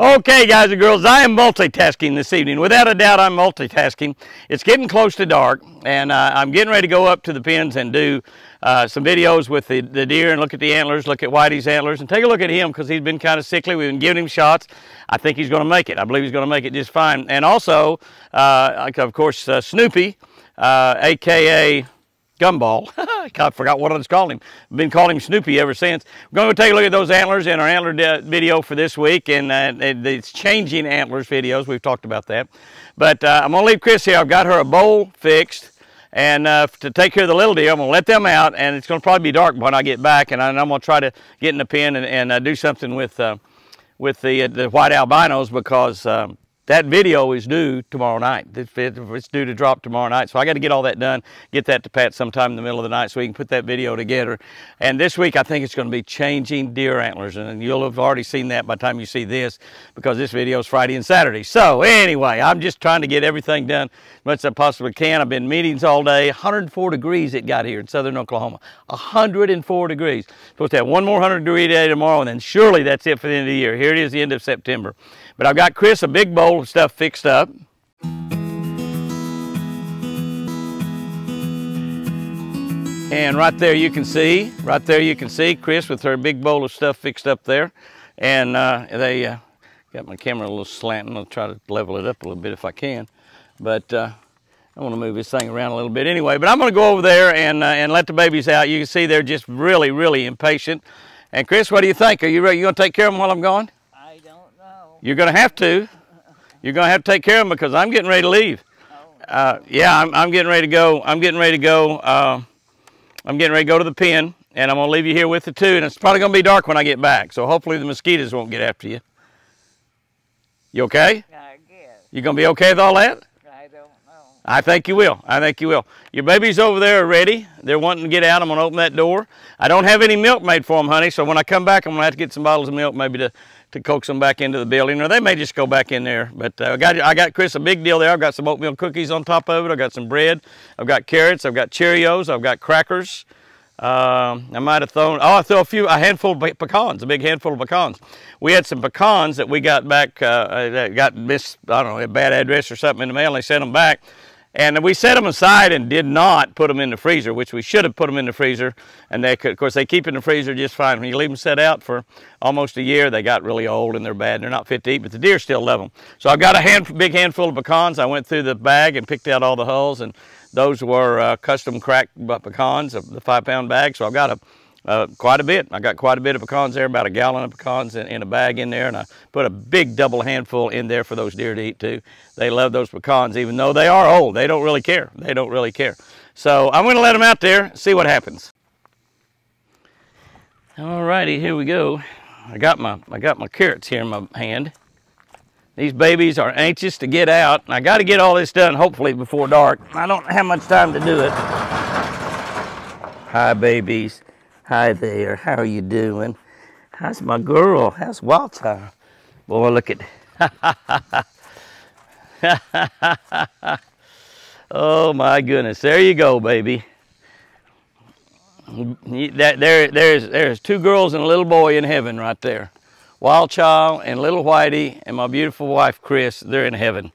Okay, guys and girls, I am multitasking this evening. Without a doubt, I'm multitasking. It's getting close to dark, and uh, I'm getting ready to go up to the pens and do uh, some videos with the, the deer and look at the antlers, look at Whitey's antlers, and take a look at him because he's been kind of sickly. We've been giving him shots. I think he's going to make it. I believe he's going to make it just fine. And also, uh, of course, uh, Snoopy, a.k.a. Gumball. I forgot what I was calling him. I've been calling him Snoopy ever since. We're going to take a look at those antlers in our antler video for this week and uh, it's changing antlers videos. We've talked about that. But uh, I'm going to leave Chris here. I've got her a bowl fixed and uh, to take care of the little deer, I'm going to let them out and it's going to probably be dark when I get back and I'm going to try to get in the pen and, and uh, do something with uh, with the, uh, the white albinos because um, that video is due tomorrow night. It's due to drop tomorrow night. So I got to get all that done, get that to Pat sometime in the middle of the night so we can put that video together. And this week, I think it's going to be changing deer antlers. And you'll have already seen that by the time you see this because this video is Friday and Saturday. So anyway, I'm just trying to get everything done as much as I possibly can. I've been meetings all day. 104 degrees it got here in southern Oklahoma. 104 degrees. Supposed to have one more 100 degree day tomorrow and then surely that's it for the end of the year. Here it is the end of September. But I've got Chris a big bowl of stuff fixed up. And right there you can see, right there you can see Chris with her big bowl of stuff fixed up there. And uh, they uh, got my camera a little slanting. I'll try to level it up a little bit if I can. But uh, I want to move this thing around a little bit anyway. But I'm going to go over there and, uh, and let the babies out. You can see they're just really, really impatient. And Chris, what do you think? Are you, ready? you going to take care of them while I'm gone? You're going to have to. You're going to have to take care of them because I'm getting ready to leave. Uh, yeah, I'm, I'm, getting ready to go. I'm getting ready to go. Uh, I'm getting ready to go to the pen, and I'm going to leave you here with the two. And it's probably going to be dark when I get back, so hopefully the mosquitoes won't get after you. You okay? I guess. You going to be okay with all that? I don't know. I think you will. I think you will. Your babies over there are ready. They're wanting to get out. I'm going to open that door. I don't have any milk made for them, honey, so when I come back, I'm going to have to get some bottles of milk maybe to to coax them back into the building, or they may just go back in there. But uh, I got I got Chris a big deal there. I've got some oatmeal cookies on top of it. I've got some bread. I've got carrots. I've got Cheerios. I've got crackers. Um, I might have thrown, oh, I threw a few, a handful of pecans, a big handful of pecans. We had some pecans that we got back, uh, uh that got missed, I don't know, a bad address or something in the mail, and they sent them back. And we set them aside and did not put them in the freezer, which we should have put them in the freezer. And they could, of course, they keep in the freezer just fine. When you leave them set out for almost a year, they got really old and they're bad. They're not fit to eat, but the deer still love them. So I've got a hand, big handful of pecans. I went through the bag and picked out all the hulls, and those were uh, custom cracked pecans, of the five pound bag. So I've got a uh, quite a bit. I got quite a bit of pecans there, about a gallon of pecans in, in, a bag in there, and I put a big double handful in there for those deer to eat too. They love those pecans, even though they are old. They don't really care. They don't really care. So I'm going to let them out there, see what happens. All righty, here we go. I got my I got my carrots here in my hand. These babies are anxious to get out. I got to get all this done, hopefully before dark. I don't have much time to do it. Hi, babies. Hi there, how are you doing? How's my girl? How's Walter? Boy, look at. oh my goodness, there you go, baby. That, there, there's, there's two girls and a little boy in heaven right there. Wild Child and little Whitey and my beautiful wife, Chris, they're in heaven.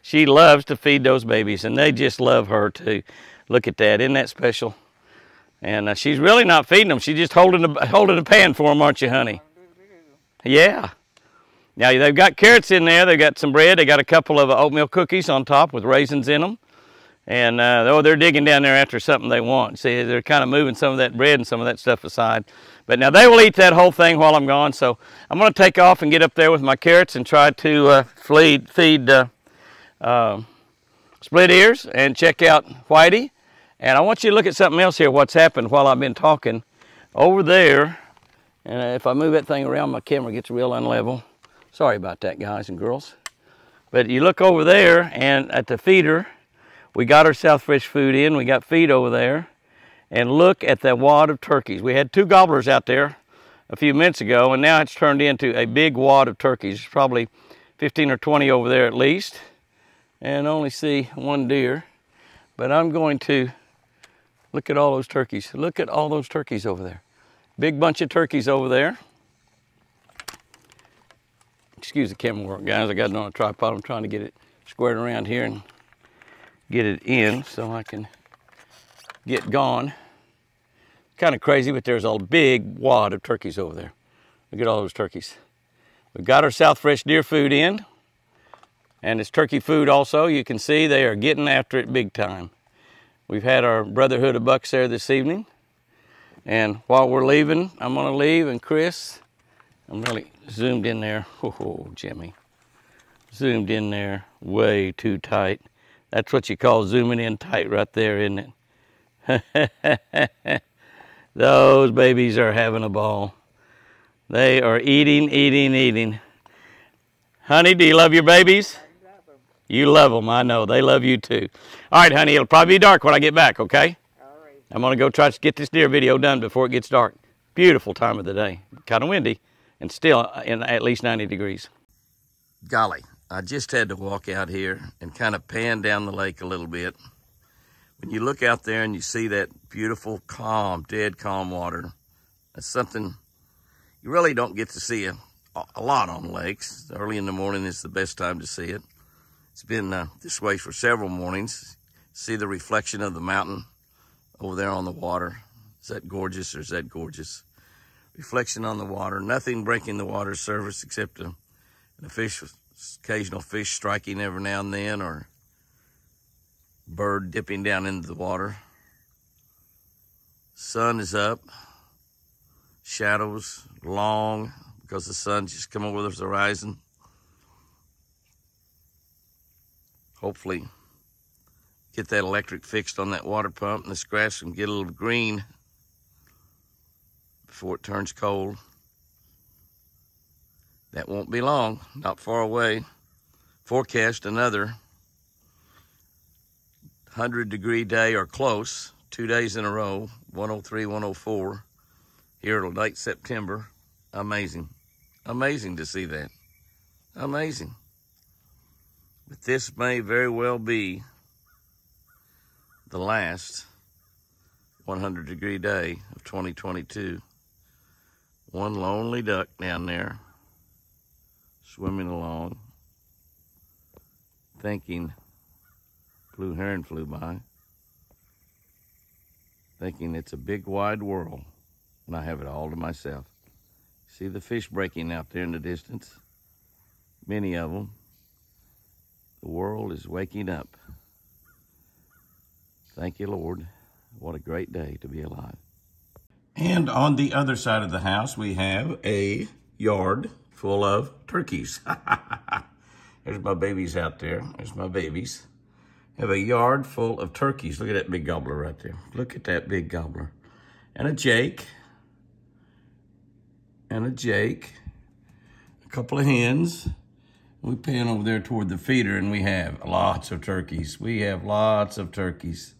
She loves to feed those babies and they just love her too. Look at that, isn't that special? And uh, she's really not feeding them. She's just holding the, holding the pan for them, aren't you, honey? Yeah. Now, they've got carrots in there. They've got some bread. They got a couple of oatmeal cookies on top with raisins in them. And uh, oh, they're digging down there after something they want. See, they're kind of moving some of that bread and some of that stuff aside. But now they will eat that whole thing while I'm gone. So I'm going to take off and get up there with my carrots and try to uh, feed, feed uh, um, split ears and check out Whitey and I want you to look at something else here, what's happened while I've been talking. Over there, and if I move that thing around, my camera gets real unlevel. Sorry about that, guys and girls. But you look over there, and at the feeder, we got our South Fresh food in. We got feed over there. And look at that wad of turkeys. We had two gobblers out there a few minutes ago, and now it's turned into a big wad of turkeys. probably 15 or 20 over there at least. And only see one deer. But I'm going to Look at all those turkeys. Look at all those turkeys over there. Big bunch of turkeys over there. excuse the camera work, guys. I got it on a tripod. I'm trying to get it squared around here and get it in so I can get gone. Kind of crazy, but there's a big wad of turkeys over there. Look at all those turkeys. We've got our South Fresh deer food in, and it's turkey food also. You can see they are getting after it big time. We've had our Brotherhood of Bucks there this evening. And while we're leaving, I'm gonna leave and Chris, I'm really zoomed in there. Oh, Jimmy. Zoomed in there way too tight. That's what you call zooming in tight right there, isn't it? Those babies are having a ball. They are eating, eating, eating. Honey, do you love your babies? You love them, I know. They love you too. All right, honey, it'll probably be dark when I get back, okay? All right. I'm gonna go try to get this deer video done before it gets dark. Beautiful time of the day. Kind of windy and still uh, in at least 90 degrees. Golly, I just had to walk out here and kind of pan down the lake a little bit. When you look out there and you see that beautiful, calm, dead calm water, that's something you really don't get to see a, a lot on lakes. Early in the morning is the best time to see it. It's been uh, this way for several mornings. See the reflection of the mountain over there on the water. Is that gorgeous or is that gorgeous? Reflection on the water. Nothing breaking the water surface except a, fish, occasional fish striking every now and then or bird dipping down into the water. Sun is up. Shadows long because the sun just come over the horizon. Hopefully get that electric fixed on that water pump and this grass can get a little green before it turns cold. That won't be long, not far away. Forecast another 100 degree day or close, two days in a row, 103, 104, here till late September. Amazing. Amazing to see that. Amazing. But this may very well be the last 100 degree day of 2022. One lonely duck down there swimming along, thinking blue heron flew by, thinking it's a big wide world and I have it all to myself. See the fish breaking out there in the distance? Many of them. The world is waking up. Thank you, Lord. What a great day to be alive. And on the other side of the house, we have a yard full of turkeys. There's my babies out there. There's my babies. Have a yard full of turkeys. Look at that big gobbler right there. Look at that big gobbler. And a jake. And a jake. A couple of hens. We pan over there toward the feeder and we have lots of turkeys. We have lots of turkeys.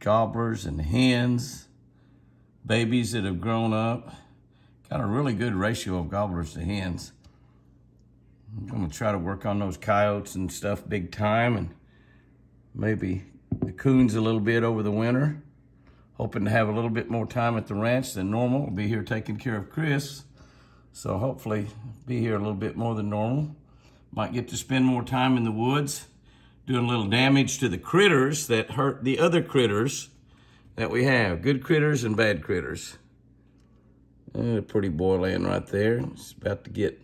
Gobblers and hens, babies that have grown up. Got a really good ratio of gobblers to hens. I'm gonna try to work on those coyotes and stuff big time and maybe the coons a little bit over the winter. Hoping to have a little bit more time at the ranch than normal. I'll be here taking care of Chris. So hopefully be here a little bit more than normal. Might get to spend more time in the woods doing a little damage to the critters that hurt the other critters that we have. Good critters and bad critters. And a pretty boy laying right there. He's about to get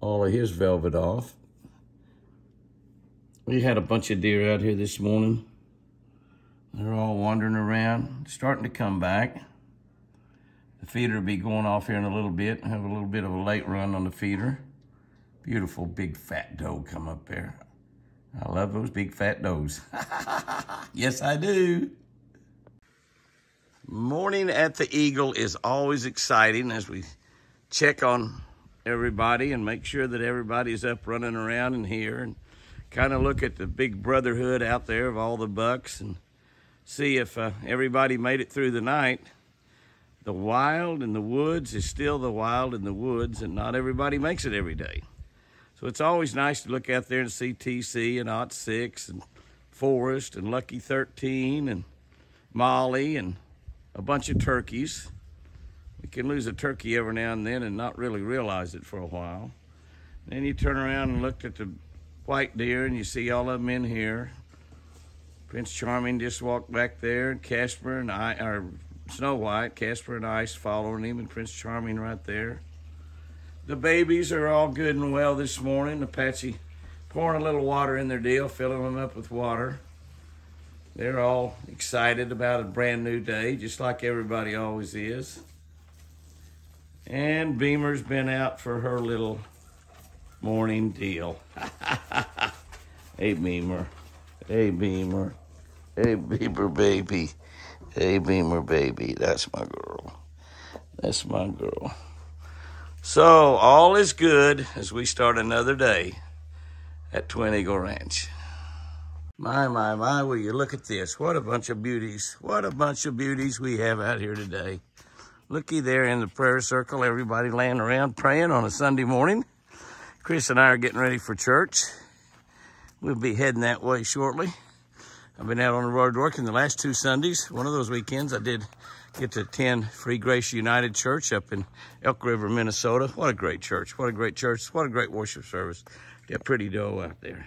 all of his velvet off. We had a bunch of deer out here this morning. They're all wandering around, starting to come back. The feeder will be going off here in a little bit. Have a little bit of a late run on the feeder. Beautiful big fat doe come up there. I love those big fat does. yes, I do. Morning at the Eagle is always exciting as we check on everybody and make sure that everybody's up running around in here and kind of look at the big brotherhood out there of all the bucks and see if uh, everybody made it through the night the wild in the woods is still the wild in the woods, and not everybody makes it every day. So it's always nice to look out there and see TC and Ot 6 and Forrest and Lucky 13 and Molly and a bunch of turkeys. We can lose a turkey every now and then and not really realize it for a while. Then you turn around and look at the white deer and you see all of them in here. Prince Charming just walked back there, and Casper and I, or Snow White, Casper and Ice following him, and Prince Charming right there. The babies are all good and well this morning. Apache pouring a little water in their deal, filling them up with water. They're all excited about a brand new day, just like everybody always is. And Beamer's been out for her little morning deal. hey, Beamer. Hey, Beamer. Hey, Beamer baby. Hey, Beamer baby. That's my girl. That's my girl. So, all is good as we start another day at Twin Eagle Ranch. My, my, my, will you look at this. What a bunch of beauties. What a bunch of beauties we have out here today. Looky there in the prayer circle, everybody laying around praying on a Sunday morning. Chris and I are getting ready for church. We'll be heading that way shortly. I've been out on the road working the last two Sundays. One of those weekends I did get to attend Free Grace United Church up in Elk River, Minnesota. What a great church. What a great church. What a great worship service. Got pretty doe out there.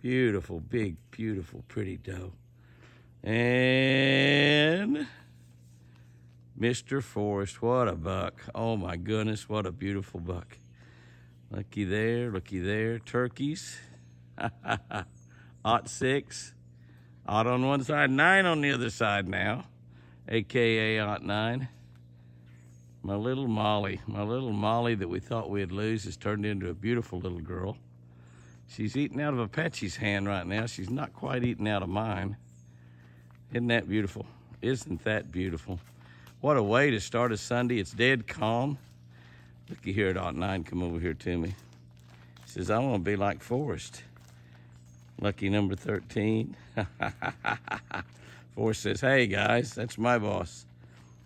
Beautiful, big, beautiful, pretty doe. And Mr. Forrest, what a buck. Oh my goodness, what a beautiful buck. Looky there, looky there. Turkeys. Ot six. Ot on one side, nine on the other side now. AKA Ot nine. My little Molly, my little Molly that we thought we'd lose has turned into a beautiful little girl. She's eating out of Apache's hand right now. She's not quite eating out of mine. Isn't that beautiful? Isn't that beautiful? What a way to start a Sunday. It's dead calm. Looky here at Ot 9 come over here to me. He says, I want to be like Forrest. Lucky number 13. Forrest says, hey guys, that's my boss.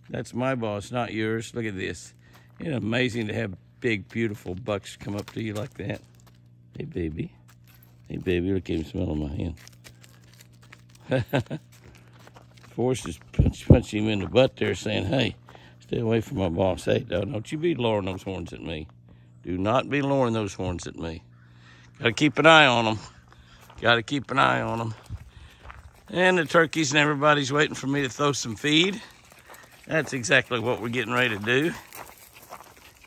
That's my boss, not yours. Look at this. Isn't it amazing to have big, beautiful bucks come up to you like that? Hey, baby. Hey, baby, look at him smelling my hand. Force just punch, punch him in the butt there saying, hey, stay away from my boss. Hey, don't you be lowering those horns at me. Do not be lowering those horns at me. Got to keep an eye on them. Got to keep an eye on them. And the turkeys and everybody's waiting for me to throw some feed. That's exactly what we're getting ready to do.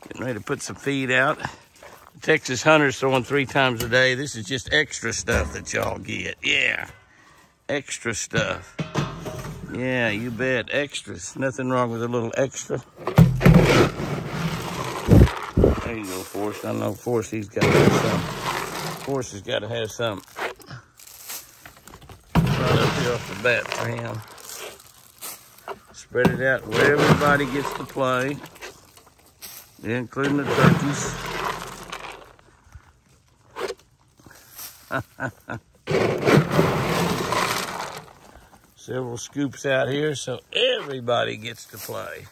Getting ready to put some feed out. Texas Hunter's throwing three times a day. This is just extra stuff that y'all get. Yeah, extra stuff. Yeah, you bet, extras. Nothing wrong with a little extra. There you go, Forrest. I know Forrest, he's got to have some. Forrest has got to have some. Off the bat for him. Spread it out where everybody gets to play, including the turkeys. Several scoops out here so everybody gets to play.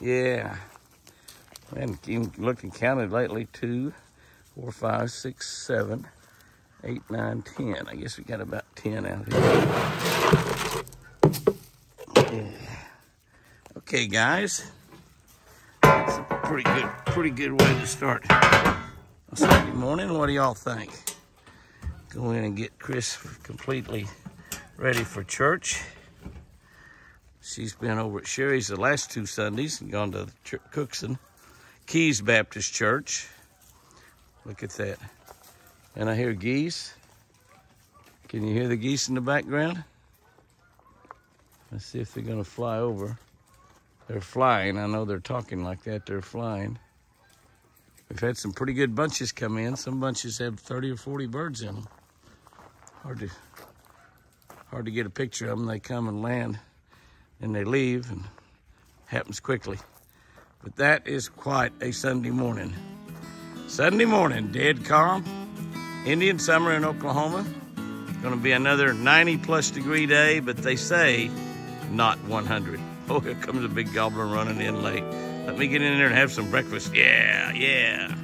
Yeah. I haven't even looked and counted lately. Two, four, five, six, seven, eight, nine, ten. I guess we got about out here. Okay, guys. That's a pretty good, pretty good way to start Sunday morning. What do y'all think? go in and get Chris completely ready for church. She's been over at Sherry's the last two Sundays and gone to Cookson Keys Baptist Church. Look at that. And I hear geese. Can you hear the geese in the background? Let's see if they're going to fly over. They're flying. I know they're talking like that. They're flying. We've had some pretty good bunches come in. Some bunches have 30 or 40 birds in them hard to hard to get a picture of them. They come and land and they leave and happens quickly. But that is quite a Sunday morning. Sunday morning, dead calm. Indian summer in Oklahoma. Going to be another 90 plus degree day, but they say not 100. Oh, here comes a big gobbler running in late. Let me get in there and have some breakfast. Yeah, yeah.